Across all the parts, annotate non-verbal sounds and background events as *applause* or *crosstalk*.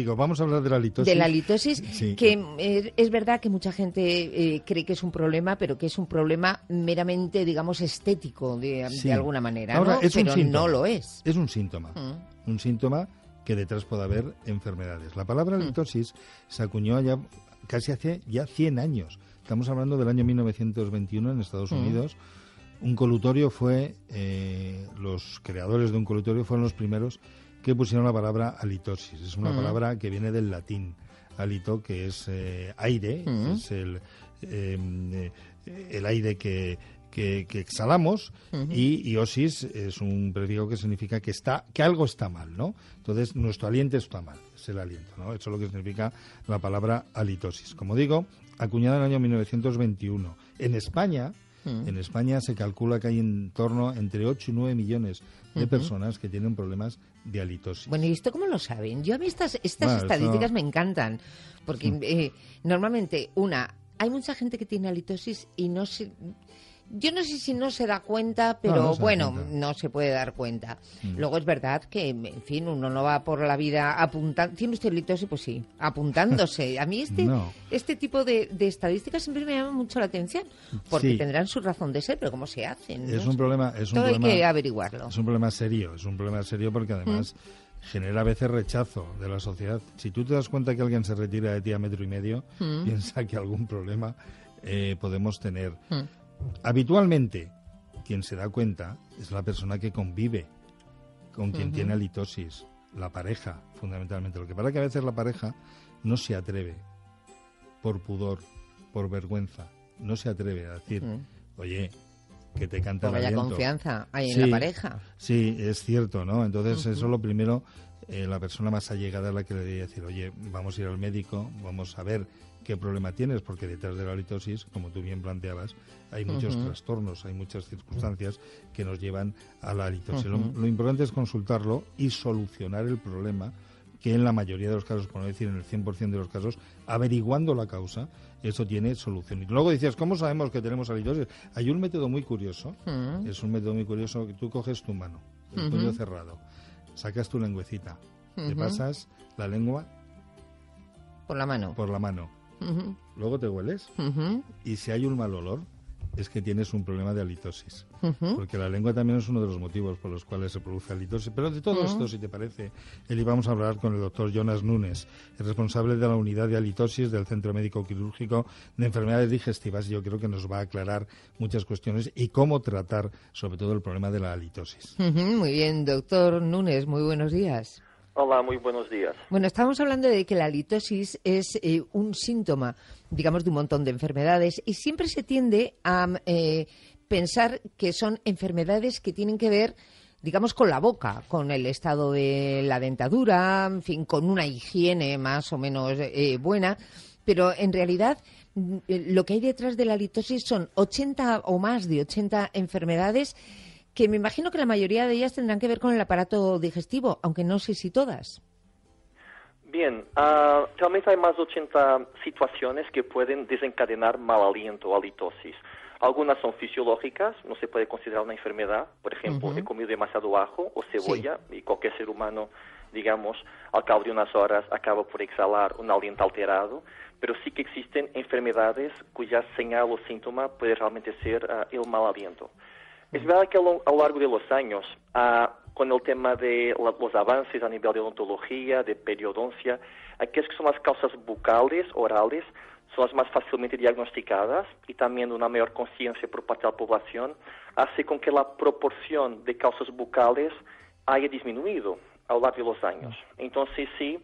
Digo, vamos a hablar de la litosis. De la litosis, que es verdad que mucha gente eh, cree que es un problema, pero que es un problema meramente, digamos, estético, de, alguna manera, Ahora, Es pero no lo es. Es un síntoma. Mm. Un síntoma que detrás puede haber enfermedades. La palabra mm. litosis se acuñó allá casi hace ya 100 años. Estamos hablando del año 1921 en Estados mm. Unidos. Un colutorio fue, eh, los creadores de un colutorio fueron los primeros que pusieron la palabra halitosis. Es una mm. palabra que viene del latín. Halito, que es eh, aire, mm. es el, eh, el aire que, que, exhalamos y iosis es un prefijo que significa que está que algo está mal, ¿no? Entonces nuestro aliento está mal, es el aliento, ¿no? Eso es lo que significa la palabra halitosis. Como digo, acuñada en el año 1921. En España, en España se calcula que hay en torno entre 8 y 9 millones de personas que tienen problemas de halitosis. Bueno, ¿y esto cómo lo saben? Yo a mí estas, estas estadísticas me encantan, porque eh, normalmente, una, hay mucha gente que tiene halitosis y no se yo no sé si no se da cuenta, pero bueno, no se puede dar cuenta. Mm. Luego es verdad que, en fin, uno no va por la vida apuntando. ¿Tiene usted litosis? Pues sí, apuntándose. A mí este, *laughs* este tipo de, estadísticas siempre me llama mucho la atención, porque tendrán su razón de ser, pero ¿cómo se hacen? Es un problema. Es un Todo hay que averiguarlo. Es un problema serio, es un problema serio porque además. Mm. genera a veces rechazo de la sociedad. Si tú te das cuenta que alguien se retira de ti a metro y medio, mm. piensa que algún problema eh, podemos tener. Habitualmente, quien se da cuenta es la persona que convive con quien tiene halitosis, la pareja, fundamentalmente. Lo que pasa es que a veces la pareja no se atreve, por pudor, por vergüenza, no se atreve a decir, mm. oye, que te canta Porque haya confianza hay en la pareja. Sí, es cierto, ¿no? Entonces, eso es lo primero, eh, la persona más allegada a la que le debería decir, oye, vamos a ir al médico, vamos a ver qué problema tienes, porque detrás de la halitosis, como tú bien planteabas, hay muchos trastornos, hay muchas circunstancias que nos llevan a la halitosis. lo, importante es consultarlo y solucionar el problema, que en la mayoría de los casos, por no decir en el 100% de los casos, averiguando la causa, eso tiene solución. Y luego decías, ¿cómo sabemos que tenemos halitosis? Hay un método muy curioso, es un método muy curioso, que tú coges tu mano, el puño cerrado, sacas tu lengüecita, te pasas la lengua por la mano. Por la mano luego te hueles y si hay un mal olor es que tienes un problema de halitosis. Porque la lengua también es uno de los motivos por los cuales se produce halitosis. Pero de todo esto, si te parece, Eli, vamos a hablar con el doctor Jonas Nunes, el responsable de la unidad de halitosis del Centro Médico Quirúrgico de Enfermedades Digestivas. Y yo creo que nos va a aclarar muchas cuestiones y cómo tratar, sobre todo, el problema de la halitosis. Muy bien, doctor Nunes, muy buenos días. Hola, muy buenos días. Bueno, estamos hablando de que la litosis es eh, un síntoma, digamos, de un montón de enfermedades y siempre se tiende a eh, pensar que son enfermedades que tienen que ver digamos, con la boca, con el estado de la dentadura, en fin, con una higiene más o menos eh, buena, pero en realidad mm, lo que hay detrás de la litosis son 80 o más de 80 enfermedades que me imagino que la mayoría de ellas tendrán que ver con el aparato digestivo, aunque no sé si todas. Bien, uh, realmente hay más de 80 situaciones que pueden desencadenar mal aliento o halitosis. Algunas son fisiológicas, no se puede considerar una enfermedad. Por ejemplo, he comido demasiado ajo o cebolla y cualquier ser humano, digamos, al cabo de unas horas acaba por exhalar un aliento alterado. Pero sí que existen enfermedades cuya señal o síntoma puede realmente ser uh, el mal aliento. Es verdad que a lo, largo de los años, ah, con el tema de los avances a nivel de odontología, de periodoncia, aquellas que son las causas bucales, orales, son las más fácilmente diagnosticadas y también una mayor conciencia por parte de la población hace con que la proporción de causas bucales haya disminuido a lo largo de los años. Entonces, sí,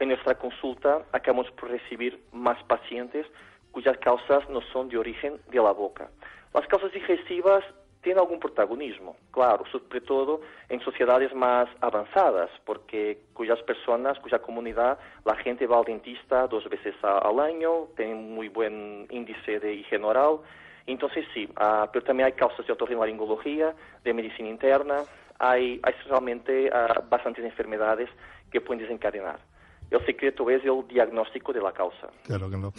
en nuestra consulta acabamos por recibir más pacientes cuyas causas no son de origen de la boca. Las causas digestivas tiene algún protagonismo, claro, sobre todo en sociedades más avanzadas, porque cuyas personas, cuya comunidad, la gente va al dentista dos veces al año, tiene muy buen índice de higiene oral, entonces sí, ah, pero también hay causas de otorrinolaringología, de medicina interna, hay, hay realmente ah, bastantes enfermedades que pueden desencadenar. El secreto es el diagnóstico de la causa. Claro que no.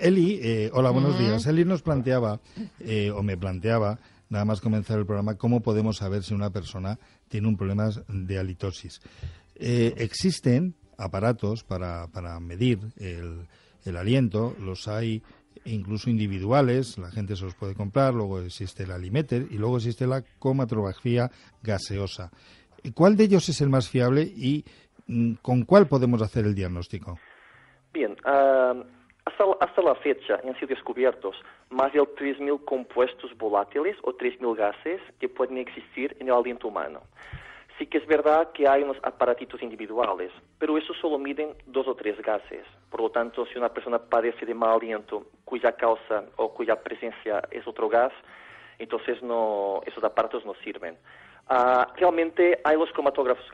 Eli, eh, hola, buenos días. Eli nos planteaba, eh, o me planteaba, nada más comenzar el programa, cómo podemos saber si una persona tiene un problema de halitosis. Eh, existen aparatos para, para medir el, el aliento, los hay incluso individuales, la gente se los puede comprar, luego existe el alimeter y luego existe la comatografía gaseosa. ¿Cuál de ellos es el más fiable y mm, con cuál podemos hacer el diagnóstico? Bien, ah, hasta, la fecha han sido descubiertos más de 3.000 compuestos volátiles o 3.000 gases que pueden existir en el aliento humano. Sí que es verdad que hay unos aparatitos individuales, pero eso solo miden dos o tres gases. Por lo tanto, si una persona padece de mal aliento cuya causa o cuya presencia es otro gas, entonces no, esos aparatos no sirven. Ah, realmente hay los cromatógrafos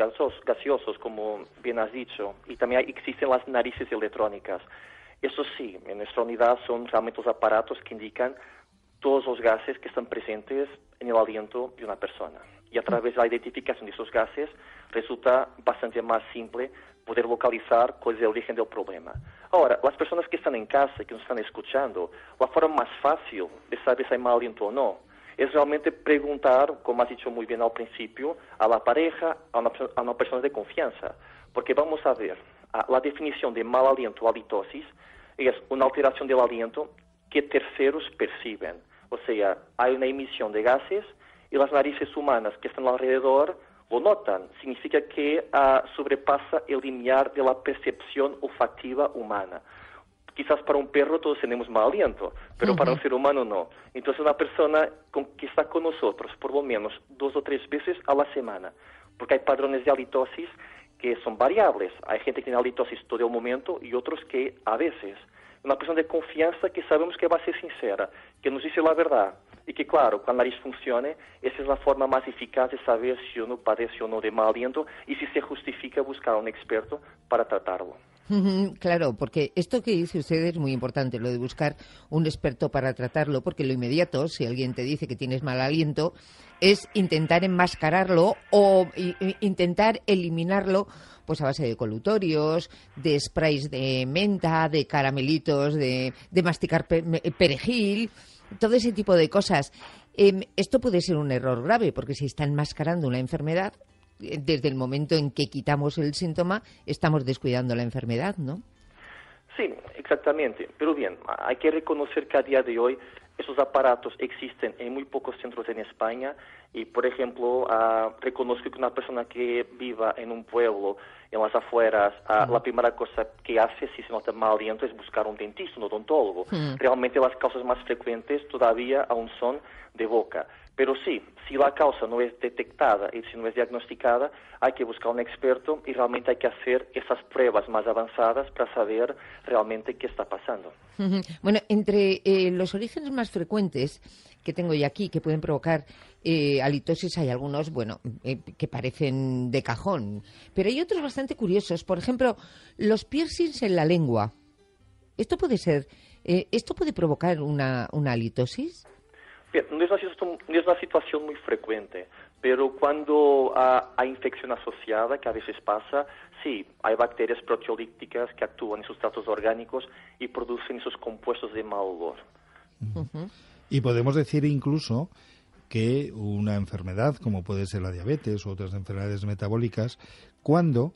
gaseosos, como bien has dicho, y también existen las narices electrónicas. Eso sí, en nuestra unidad son realmente los aparatos que indican todos los gases que están presentes en el aliento de una persona y a través de la identificación de esos gases resulta bastante más simple poder localizar cuál es el origen del problema. Ahora, las personas que están en casa y que nos están escuchando, la forma más fácil de saber si hay mal aliento o no es realmente preguntar, como has dicho muy bien al principio, a la pareja, a una, persona de confianza. Porque vamos a ver, la definición de mal aliento o halitosis es una alteración del aliento que terceros perciben. O sea, hay una emisión de gases y las narices humanas que están alrededor lo notan. Significa que uh, sobrepasa el limiar de la percepción olfativa humana. Quizás para un perro todos tenemos mal aliento, pero para un ser humano no. Entonces una persona con, que está con nosotros por lo menos dos o tres veces a la semana, porque hay padrones de halitosis que son variables. Hay gente que tiene halitosis todo el momento y otros que a veces. Una persona de confianza que sabemos que va a ser sincera, que nos dice la verdad y que, claro, cuando la nariz funcione, esa es la forma más eficaz de saber si uno padece o no de mal aliento y si se justifica buscar a un experto para tratarlo. Claro, porque esto que dice usted es muy importante, lo de buscar un experto para tratarlo, porque lo inmediato, si alguien te dice que tienes mal aliento, es intentar enmascararlo o intentar eliminarlo pues a base de colutorios, de sprays de menta, de caramelitos, de, masticar perejil todo ese tipo de cosas. Em, esto puede ser un error grave porque si está enmascarando una enfermedad, eh, desde el momento en que quitamos el síntoma, estamos descuidando la enfermedad, ¿no? Sí, exactamente. Pero bien, hay que reconocer que a día de hoy esos aparatos existen en muy pocos centros en España y, por ejemplo, uh, reconozco que una persona que viva en un pueblo, en las afueras, uh, la primera cosa que hace si se nota mal aliento es buscar un dentista, un odontólogo. Realmente las causas más frecuentes todavía aún son de boca. Pero sí, si la causa no es detectada y si no es diagnosticada, hay que buscar un experto y realmente hay que hacer esas pruebas más avanzadas para saber realmente qué está pasando. *laughs* Bueno, entre eh, los orígenes más frecuentes que tengo yo aquí que pueden provocar eh, halitosis hay algunos, bueno, eh, que parecen de cajón, pero hay otros bastante curiosos. Por ejemplo, los piercings en la lengua. ¿Esto puede ser, esto puede provocar una, una halitosis? No, es una situación, muy frecuente, pero cuando hay infección asociada, que a veces pasa, sí, hay bacterias proteolíticas que actúan en sustratos orgánicos y producen esos compuestos de mal olor. Y podemos decir incluso que una enfermedad, como puede ser la diabetes u otras enfermedades metabólicas, cuando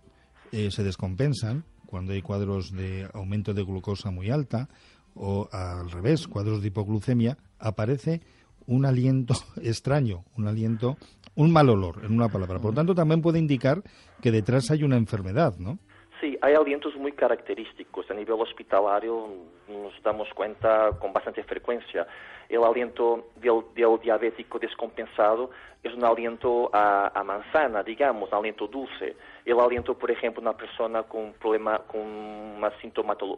eh, se descompensan, cuando hay cuadros de aumento de glucosa muy alta, o al revés, cuadros de hipoglucemia, aparece un aliento *laughs* extraño, un aliento, un mal olor, en una palabra. Por lo tanto, también puede indicar que detrás hay una enfermedad, ¿no? Sí, hay alientos muy característicos. A nivel hospitalario nos damos cuenta con bastante frecuencia. El aliento del, diabético descompensado es un aliento a, manzana, digamos, un aliento dulce. El aliento, por ejemplo, de una persona con problema, con una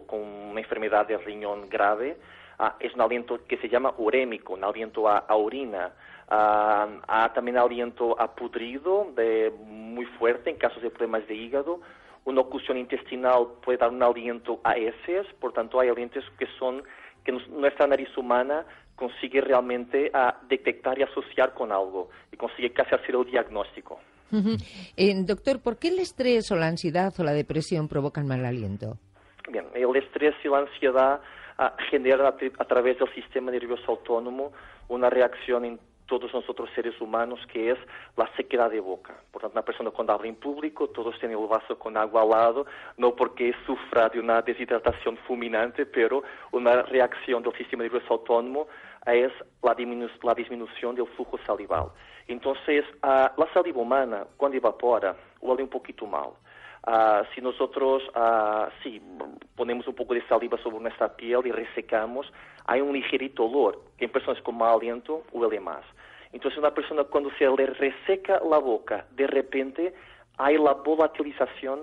con una enfermedad de riñón grave, Ah, es un aliento que se llama urémico, un aliento a, orina. Ah, hay también aliento a pudrido de, muy fuerte en casos de problemas de hígado. Una oclusión intestinal puede dar un aliento a heces, por tanto hay alientos que son que nuestra nariz humana consigue realmente a ah, detectar y asociar con algo y consigue casi hacer el diagnóstico. Eh, doctor, ¿por qué el estrés o la ansiedad o la depresión provocan mal aliento? Bien, el estrés y la ansiedad genera a, través del sistema nervioso autónomo una reacción en todos nosotros seres humanos, que es la sequedad de boca. Por tanto, una persona cuando habla en público, todos tienen el vaso con agua al lado, no porque sufra de una deshidratación fulminante, pero una reacción del sistema nervioso autónomo es la, disminución del flujo salival. Entonces, la saliva humana, cuando evapora, huele un poquito mal. Uh, si nosotros uh, sí, ponemos un poco de saliva sobre nuestra piel y resecamos, hay un ligerito olor que en personas con mal aliento huele más. Entonces una persona cuando se le reseca la boca, de repente hay la volatilización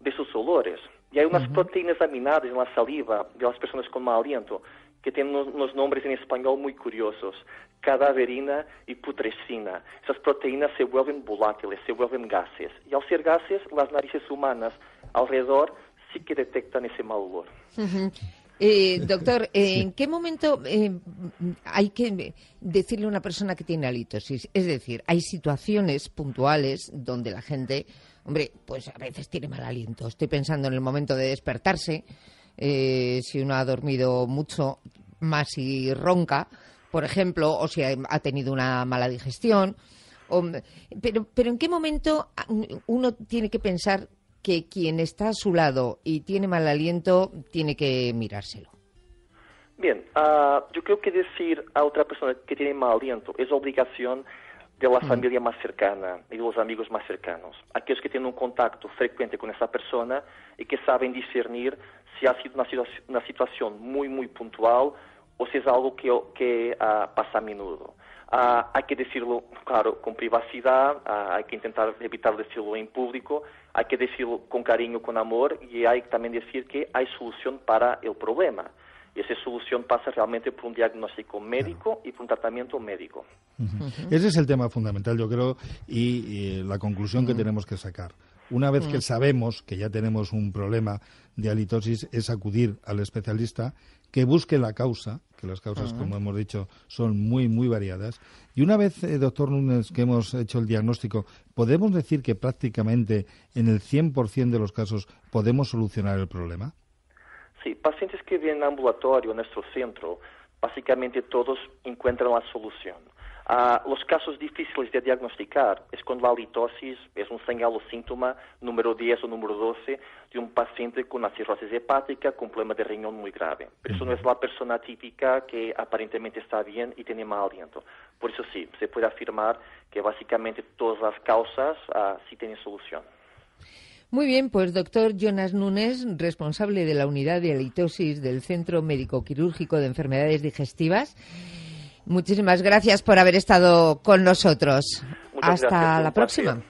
de sus olores. Y hay unas proteínas aminadas en la saliva de las personas con mal aliento que tienen unos nombres en español muy curiosos, cadaverina y putrescina. Esas proteínas se vuelven volátiles, se vuelven gases. Y al ser gases, las narices humanas alrededor sí que detectan ese mal olor. Eh, doctor, ¿en qué momento eh, hay que decirle a una persona que tiene halitosis? Es decir, hay situaciones puntuales donde la gente, hombre, pues a veces tiene mal aliento. Estoy pensando en el momento de despertarse, eh, si uno ha dormido mucho más y ronca, por ejemplo, o si ha, tenido una mala digestión. pero, pero ¿en qué momento uno tiene que pensar que quien está a su lado y tiene mal aliento tiene que mirárselo? Bien, ah, yo creo que decir a otra persona que tiene mal aliento es obligación de la mm. familia más cercana y de los amigos más cercanos, aquellos que tienen un contacto frecuente con esa persona y que saben discernir si ha sido una, situación muy, muy puntual o si es algo que, que uh, pasa a menudo. Uh, hay que decirlo, claro, con privacidad, uh, hay que intentar evitar decirlo en público, hay que decirlo con cariño, con amor y hay que también decir que hay solución para el problema. Y esa solución pasa realmente por un diagnóstico médico y por un tratamiento médico. Ese es el tema fundamental, yo creo, y, la conclusión que tenemos que sacar. Una vez que sabemos que ya tenemos un problema de halitosis, es acudir al especialista que busque la causa, que las causas, como hemos dicho, son muy, muy variadas. Y una vez, eh, doctor Núñez, que hemos hecho el diagnóstico, ¿podemos decir que prácticamente en el 100% de los casos podemos solucionar el problema? Sí, pacientes que vienen ambulatorio en nuestro centro, básicamente todos encuentran la solución. Ah, los casos difíciles de diagnosticar es cuando la halitosis es un señal o síntoma número 10 o número 12 de un paciente con una cirrosis hepática con problema de riñón muy grave. Pero eso no es la persona típica que aparentemente está bien y tiene mal aliento. Por eso sí, se puede afirmar que básicamente todas las causas uh, sí tienen solución. Muy bien, pues doctor Jonas Núñez, responsable de la unidad de halitosis del Centro Médico Quirúrgico de Enfermedades Digestivas. Muchísimas gracias por haber estado con nosotros. Hasta la próxima.